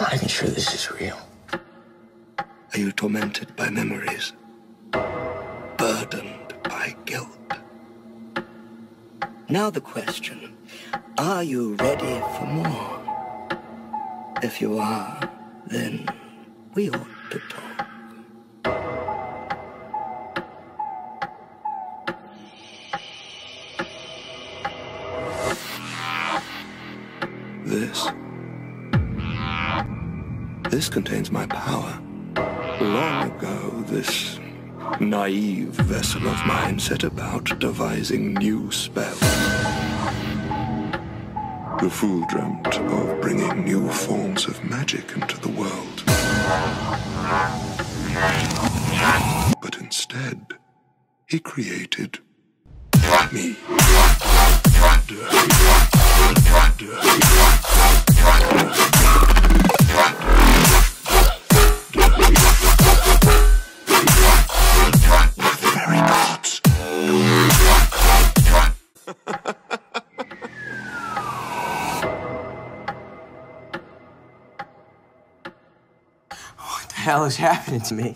I'm sure this is real. Are you tormented by memories? Burdened by guilt? Now the question, are you ready for more? If you are, then we ought to talk. This. This contains my power. Long ago, this naive vessel of mine set about devising new spells. The fool dreamt of bringing new forms of magic into the world. But instead, he created me. Very hell is happening to me?